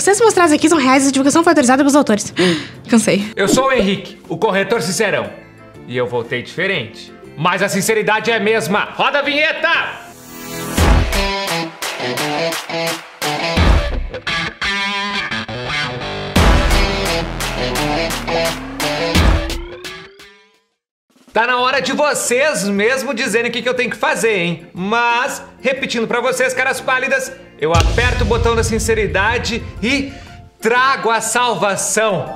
Os textos mostrados aqui são reais e a divulgação foi autorizada pelos autores. Cansei. Eu sou o Henrique, o corretor sincerão. E eu voltei diferente. Mas a sinceridade é a mesma. Roda a vinheta! Tá na hora de vocês mesmo dizerem o que, que eu tenho que fazer, hein? Mas, repetindo pra vocês, caras pálidas, eu aperto o botão da sinceridade e trago a salvação.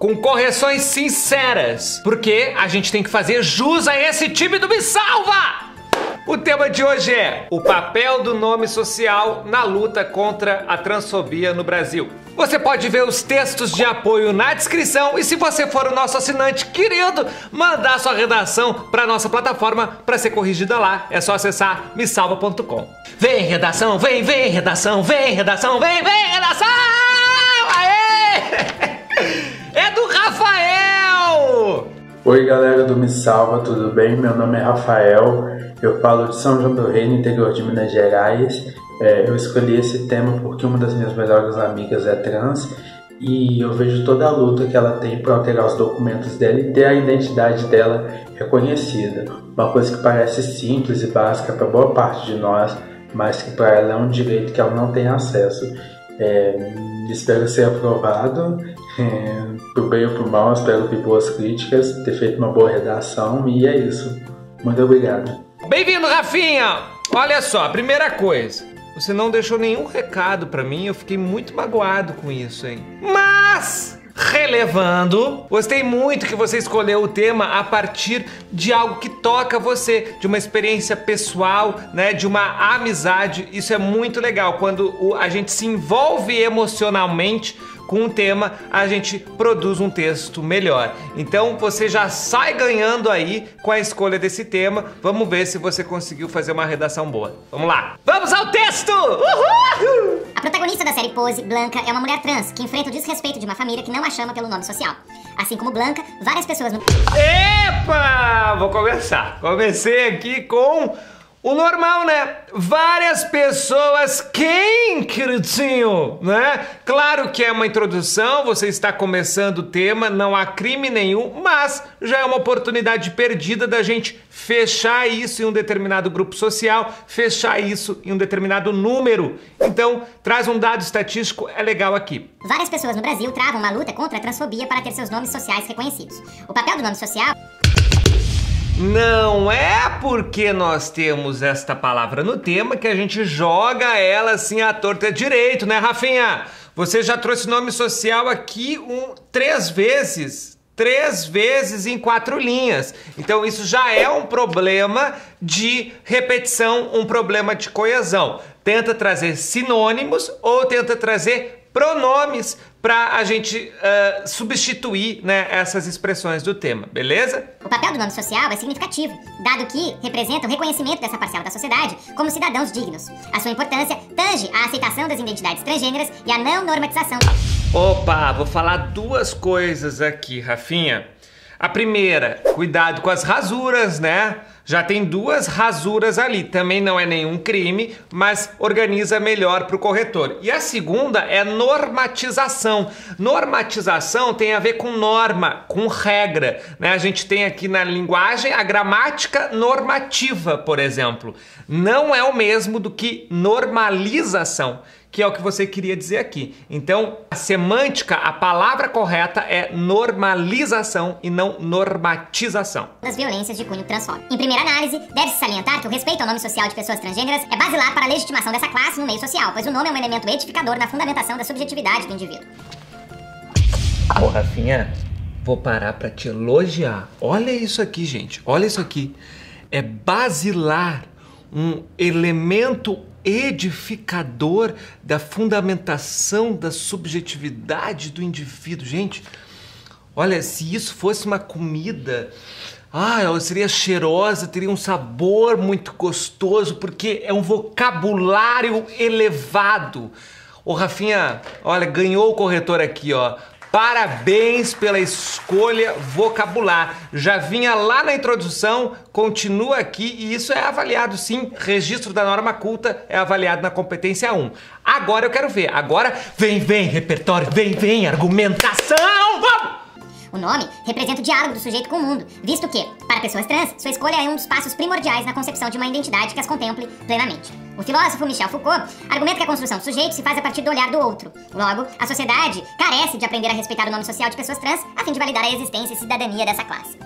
Com correções sinceras. Porque a gente tem que fazer jus a esse time do Me Salva! O tema de hoje é o papel do nome social na luta contra a transfobia no Brasil. Você pode ver os textos de apoio na descrição e se você for o nosso assinante querido, mandar sua redação para nossa plataforma para ser corrigida lá. É só acessar mesalva.com. Vem redação, vem, vem redação, vem redação, vem, vem redação! Aê! É do Rafael! Oi galera do Me Salva, tudo bem? Meu nome é Rafael, eu falo de São João do Reino, interior de Minas Gerais. É, eu escolhi esse tema porque uma das minhas melhores amigas é trans e eu vejo toda a luta que ela tem para alterar os documentos dela e ter a identidade dela reconhecida. Uma coisa que parece simples e básica para boa parte de nós, mas que para ela é um direito que ela não tem acesso. É, espero ser aprovado, é, pro bem ou pro mal, espero ouvir boas críticas, ter feito uma boa redação e é isso. Muito obrigado. Bem-vindo, Rafinha! Olha só, primeira coisa, você não deixou nenhum recado pra mim, eu fiquei muito magoado com isso, hein? Mas relevando, gostei muito que você escolheu o tema a partir de algo que toca você, de uma experiência pessoal, né, de uma amizade. Isso é muito legal quando a gente se envolve emocionalmente com um tema, a gente produz um texto melhor. Então você já sai ganhando aí com a escolha desse tema. Vamos ver se você conseguiu fazer uma redação boa. Vamos lá. Vamos ao texto! Uhul! A protagonista da série Pose, Blanca, é uma mulher trans que enfrenta o desrespeito de uma família que não a chama pelo nome social. Assim como Blanca, várias pessoas no. Epa! Vou começar. Comecei aqui com o normal, né? Várias pessoas. Quem, queridinho? Né? Claro que é uma introdução, você está começando o tema, não há crime nenhum, mas já é uma oportunidade perdida da gente fechar isso em um determinado grupo social, fechar isso em um determinado número. Então, traz um dado estatístico, é legal aqui. Várias pessoas no Brasil travam uma luta contra a transfobia para ter seus nomes sociais reconhecidos. O papel do nome social. Não é porque nós temos esta palavra no tema que a gente joga ela assim à torta direito, né, Rafinha? Você já trouxe nome social aqui um, três vezes. Três vezes em quatro linhas. Então, isso já é um problema de repetição, um problema de coesão. Tenta trazer sinônimos ou tenta trazer pronomes para a gente uh, substituir né, essas expressões do tema, beleza? O papel do nome social é significativo, dado que representa o reconhecimento dessa parcela da sociedade como cidadãos dignos. A sua importância tange a aceitação das identidades transgêneras e a não normatização. Opa, vou falar duas coisas aqui, Rafinha. A primeira, cuidado com as rasuras, né? Já tem duas rasuras ali, também não é nenhum crime, mas organiza melhor para o corretor. E a segunda é normatização. Normatização tem a ver com norma, com regra. Né? A gente tem aqui na linguagem a gramática normativa, por exemplo. Não é o mesmo do que normalização que é o que você queria dizer aqui. Então, a semântica, a palavra correta é normalização e não normatização. Das violências de cunho transfóbico. Em primeira análise, deve-se salientar que o respeito ao nome social de pessoas transgêneras é basilar para a legitimação dessa classe no meio social, pois o nome é um elemento edificador na fundamentação da subjetividade do indivíduo. Ô, Rafinha, vou parar para te elogiar. Olha isso aqui, gente. Olha isso aqui. É basilar um elemento edificador da fundamentação da subjetividade do indivíduo. Gente, olha, se isso fosse uma comida, ah, ela seria cheirosa, teria um sabor muito gostoso, porque é um vocabulário elevado. Ô Rafinha, olha, ganhou o corretor aqui, ó. Parabéns pela escolha vocabular. Já vinha lá na introdução, continua aqui e isso é avaliado sim. Registro da norma culta é avaliado na competência 1. Agora eu quero ver. Agora vem, vem, repertório, vem, vem, argumentação. O nome representa o diálogo do sujeito com o mundo, visto que, para pessoas trans, sua escolha é um dos passos primordiais na concepção de uma identidade que as contemple plenamente. O filósofo Michel Foucault argumenta que a construção do sujeito se faz a partir do olhar do outro. Logo, a sociedade carece de aprender a respeitar o nome social de pessoas trans a fim de validar a existência e cidadania dessa classe.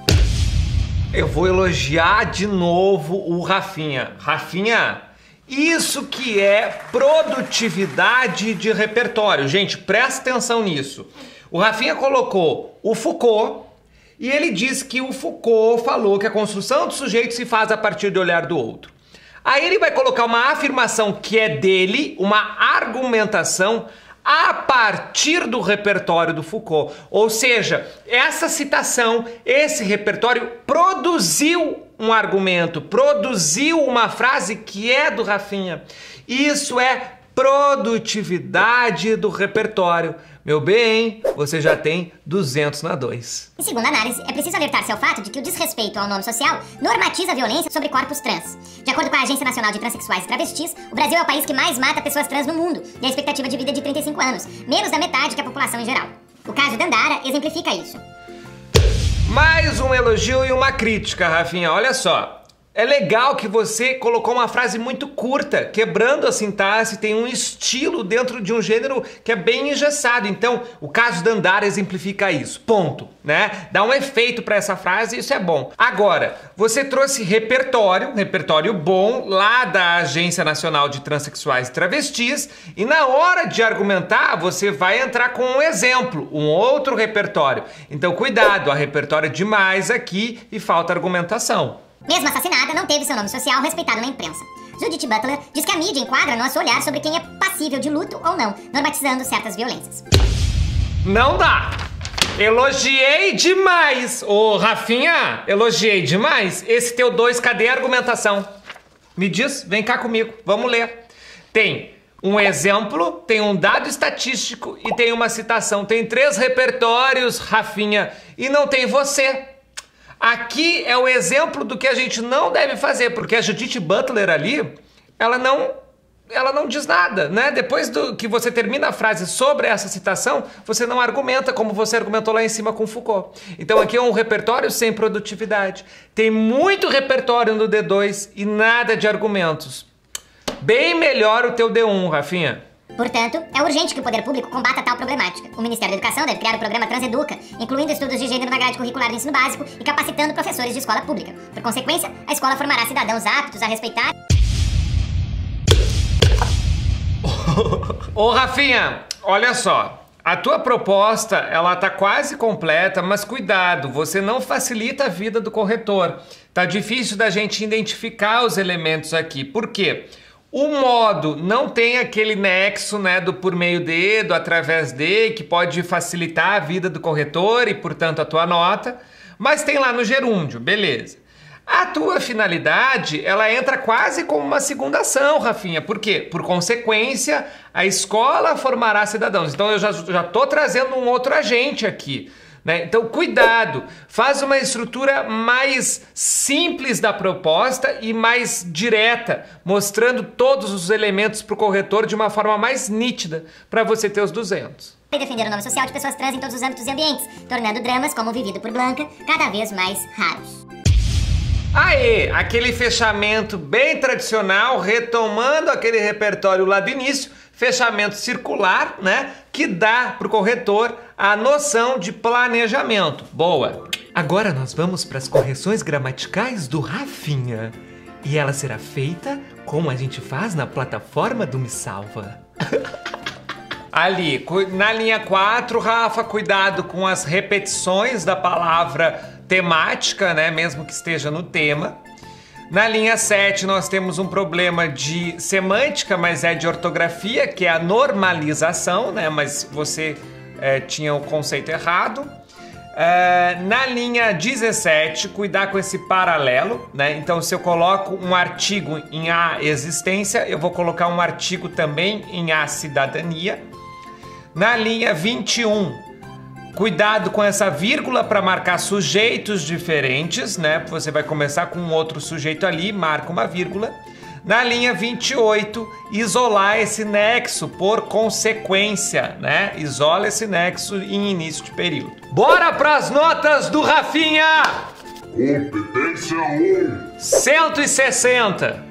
Eu vou elogiar de novo o Rafinha. Rafinha, isso que é produtividade de repertório. Gente, presta atenção nisso. O Rafinha colocou o Foucault e ele diz que o Foucault falou que a construção do sujeito se faz a partir do olhar do outro. Aí ele vai colocar uma afirmação que é dele, uma argumentação a partir do repertório do Foucault. Ou seja, essa citação, esse repertório produziu um argumento, produziu uma frase que é do Rafinha. Isso é produtividade do repertório. Meu bem, você já tem 200 na 2. Em segunda análise, é preciso alertar-se ao fato de que o desrespeito ao nome social normatiza a violência sobre corpos trans. De acordo com a Agência Nacional de Transsexuais e Travestis, o Brasil é o país que mais mata pessoas trans no mundo e a expectativa de vida é de 35 anos, menos da metade que a população em geral. O caso Dandara exemplifica isso. Mais um elogio e uma crítica, Rafinha. Olha só. É legal que você colocou uma frase muito curta, quebrando a sintaxe, tem um estilo dentro de um gênero que é bem engessado. Então, o caso da Andara exemplifica isso. Ponto, né? Dá um efeito para essa frase, isso é bom. Agora, você trouxe repertório, repertório bom lá da Agência Nacional de Transsexuais e Travestis, e na hora de argumentar, você vai entrar com um exemplo, um outro repertório. Então, cuidado, há repertório demais aqui e falta argumentação. Mesmo assassinada, não teve seu nome social respeitado na imprensa. Judith Butler diz que a mídia enquadra nosso olhar sobre quem é passível de luto ou não, normatizando certas violências. Não dá! Elogiei demais! Ô, Rafinha, elogiei demais. Esse teu dois, cadê a argumentação? Me diz, vem cá comigo, vamos ler. Tem um exemplo, tem um dado estatístico e tem uma citação. Tem três repertórios, Rafinha, e não tem você. Aqui é o exemplo do que a gente não deve fazer, porque a Judith Butler ali, ela não ela não diz nada, né? Depois do que você termina a frase sobre essa citação, você não argumenta como você argumentou lá em cima com Foucault. Então aqui é um repertório sem produtividade. Tem muito repertório no D2 e nada de argumentos. Bem melhor o teu D1, Rafinha. Portanto, é urgente que o poder público combata tal problemática. O Ministério da Educação deve criar o programa Transeduca, incluindo estudos de gênero na grade curricular do ensino básico e capacitando professores de escola pública. Por consequência, a escola formará cidadãos aptos a respeitar. Ô Rafinha, olha só. A tua proposta, ela tá quase completa, mas cuidado, você não facilita a vida do corretor. Tá difícil da gente identificar os elementos aqui. Por quê? O modo não tem aquele nexo né, do por meio de, do através de, que pode facilitar a vida do corretor e, portanto, a tua nota, mas tem lá no gerúndio, beleza. A tua finalidade, ela entra quase como uma segunda ação, Rafinha. Por quê? Por consequência, a escola formará cidadãos. Então eu já estou trazendo um outro agente aqui. Né? Então, cuidado, faz uma estrutura mais simples da proposta e mais direta, mostrando todos os elementos para o corretor de uma forma mais nítida para você ter os 200. E defender o nome social de pessoas trans em todos os âmbitos e ambientes, tornando dramas como o vivido por Blanca cada vez mais raros. Aê, aquele fechamento bem tradicional, retomando aquele repertório lá do início, fechamento circular, né? Que dá para o corretor a noção de planejamento. Boa! Agora nós vamos para as correções gramaticais do Rafinha. E ela será feita como a gente faz na plataforma do Me Salva. Ali, na linha 4, Rafa, cuidado com as repetições da palavra temática, né? Mesmo que esteja no tema. Na linha 7, nós temos um problema de semântica, mas é de ortografia, que é a normalização, né? Mas você é, tinha o conceito errado. É, na linha 17, cuidar com esse paralelo, né? Então, se eu coloco um artigo em a existência, eu vou colocar um artigo também em a cidadania. Na linha 21, Cuidado com essa vírgula para marcar sujeitos diferentes, né? Você vai começar com um outro sujeito ali, marca uma vírgula. Na linha 28, isolar esse nexo por consequência, né? Isola esse nexo em início de período. Bora para as notas do Rafinha! Competência 1. 160.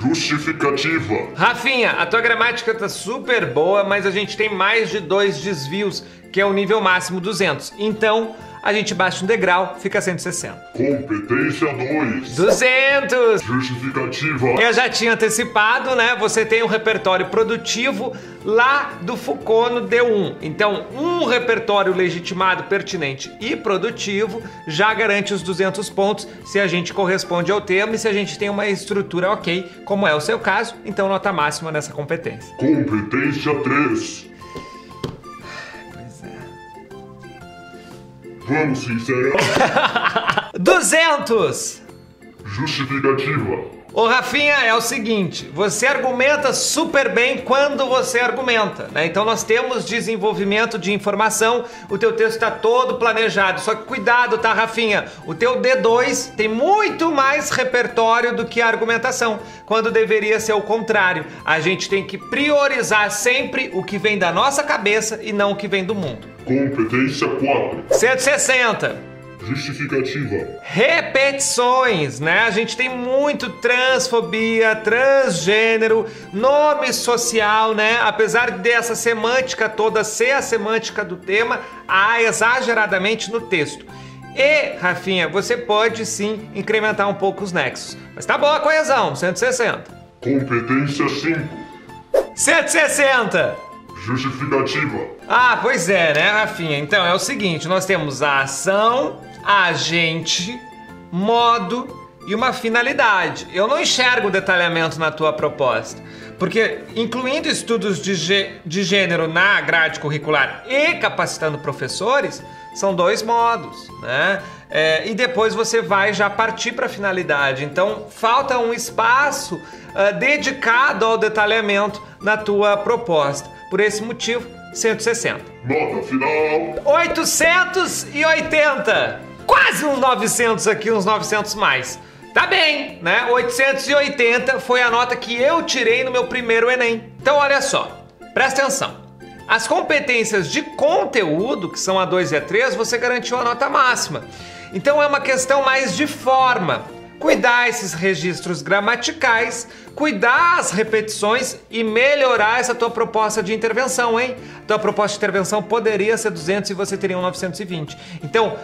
Justificativa. Rafinha, a tua gramática tá super boa, mas a gente tem mais de dois desvios, que é o nível máximo 200. Então, a gente baixa um degrau, fica 160. Competência 2. 200! Justificativa. Eu já tinha antecipado, né? Você tem um repertório produtivo lá do Foucault no D1. Então, um repertório legitimado, pertinente e produtivo já garante os 200 pontos se a gente corresponde ao tema e se a gente tem uma estrutura ok, como é o seu caso. Então, nota máxima nessa competência. Competência 3. Vamos sincerar. 200! Justificativa. Ô Rafinha, é o seguinte, você argumenta super bem quando você argumenta, né? Então nós temos desenvolvimento de informação, o teu texto está todo planejado. Só que cuidado, tá, Rafinha? O teu D2 tem muito mais repertório do que a argumentação, quando deveria ser o contrário. A gente tem que priorizar sempre o que vem da nossa cabeça e não o que vem do mundo. Competência 4. 160. Justificativa. Repetições, né? A gente tem muito transfobia, transgênero, nome social, né? Apesar dessa semântica toda ser a semântica do tema, há exageradamente no texto. E, Rafinha, você pode sim incrementar um pouco os nexos. Mas tá boa a coesão, 160. Competência 5. 160! Justificativa. Ah, pois é, né, Rafinha? Então é o seguinte: nós temos a ação, agente, modo e uma finalidade. Eu não enxergo detalhamento na tua proposta. Porque, incluindo estudos de, gê- de gênero na grade curricular e capacitando professores, são dois modos, né? É, e depois você vai já partir para a finalidade. Então, falta um espaço ah, dedicado ao detalhamento na tua proposta. Por esse motivo, 160. Nota final. 880! Quase uns 900 aqui, uns 900 mais. Tá bem, né? 880 foi a nota que eu tirei no meu primeiro Enem. Então, olha só, presta atenção. As competências de conteúdo, que são a 2 e a 3, você garantiu a nota máxima. Então, é uma questão mais de forma. Cuidar esses registros gramaticais, cuidar as repetições e melhorar essa tua proposta de intervenção, hein? Tua proposta de intervenção poderia ser 200 e você teria um 920. Então,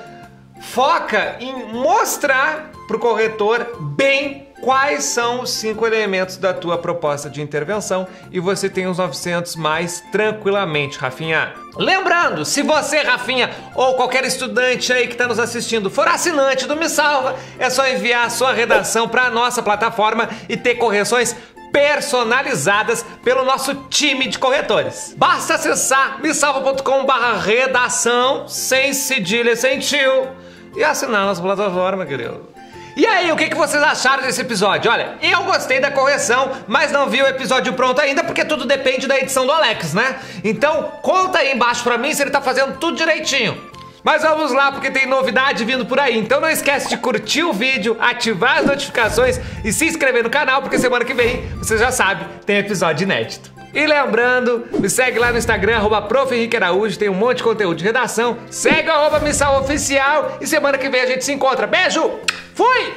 foca em mostrar para o corretor bem quais são os cinco elementos da tua proposta de intervenção e você tem os 900 mais tranquilamente, Rafinha. Lembrando, se você, Rafinha, ou qualquer estudante aí que está nos assistindo for assinante do Me Salva, é só enviar a sua redação para a nossa plataforma e ter correções personalizadas pelo nosso time de corretores. Basta acessar mesalva.com redação sem cedilha, sem tio e assinar nossa plataforma, querido. E aí, o que, que vocês acharam desse episódio? Olha, eu gostei da correção, mas não vi o episódio pronto ainda, porque tudo depende da edição do Alex, né? Então, conta aí embaixo pra mim se ele tá fazendo tudo direitinho. Mas vamos lá, porque tem novidade vindo por aí. Então não esquece de curtir o vídeo, ativar as notificações e se inscrever no canal, porque semana que vem, você já sabe, tem episódio inédito. E lembrando, me segue lá no Instagram, arroba prof. Henrique Araújo, tem um monte de conteúdo de redação. Segue o arroba missal oficial e semana que vem a gente se encontra. Beijo! Fui!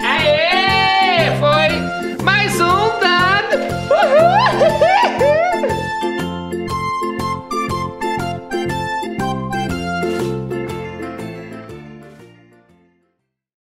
Aê! Foi mais um dado! Uhul!